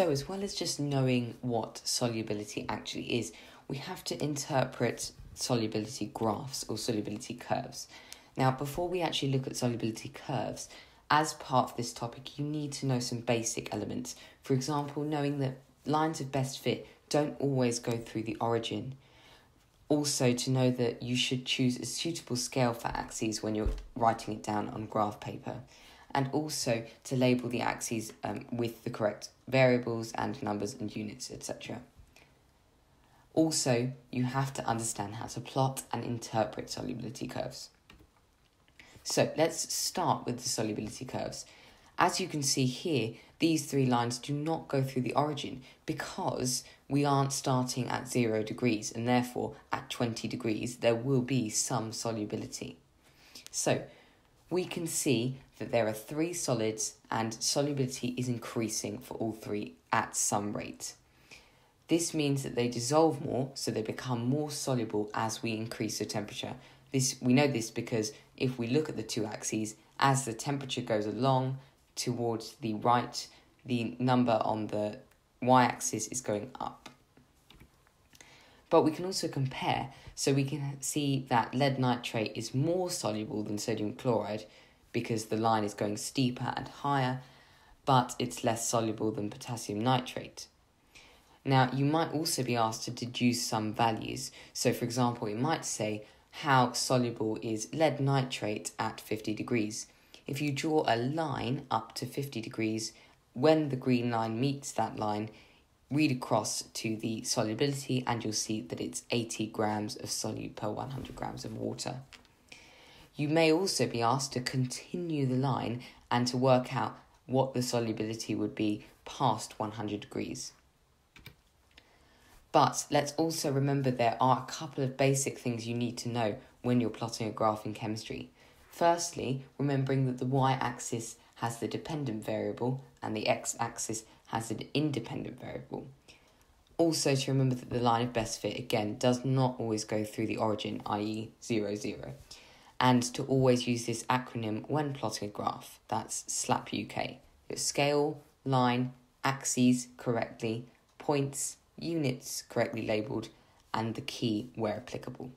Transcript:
So, as well as just knowing what solubility actually is, we have to interpret solubility graphs or solubility curves. Now, before we actually look at solubility curves, as part of this topic, you need to know some basic elements. For example, knowing that lines of best fit don't always go through the origin. Also, to know that you should choose a suitable scale for axes when you're writing it down on graph paper. And also to label the axes um, with the correct variables and numbers and units, etc. Also, you have to understand how to plot and interpret solubility curves. So let's start with the solubility curves. As you can see here, these three lines do not go through the origin because we aren't starting at zero degrees and therefore at 20 degrees there will be some solubility. So we can see that there are three solids and solubility is increasing for all three at some rate. This means that they dissolve more, so they become more soluble as we increase the temperature. This we know this because if we look at the two axes, as the temperature goes along towards the right, the number on the y-axis is going up. But we can also compare, so we can see that lead nitrate is more soluble than sodium chloride because the line is going steeper and higher, but it's less soluble than potassium nitrate. Now, you might also be asked to deduce some values. So, for example, it might say how soluble is lead nitrate at 50 degrees. If you draw a line up to 50 degrees, when the green line meets that line, read across to the solubility and you'll see that it's 80 grams of solute per 100 grams of water. You may also be asked to continue the line and to work out what the solubility would be past 100 degrees. But let's also remember there are a couple of basic things you need to know when you're plotting a graph in chemistry. Firstly, remembering that the y axis has the dependent variable and the x axis has an independent variable. Also, to remember that the line of best fit again does not always go through the origin, i.e., 0, 0. And to always use this acronym when plotting a graph that's SLAP UK. It's scale, line, axes correctly, points, units correctly labelled, and the key where applicable.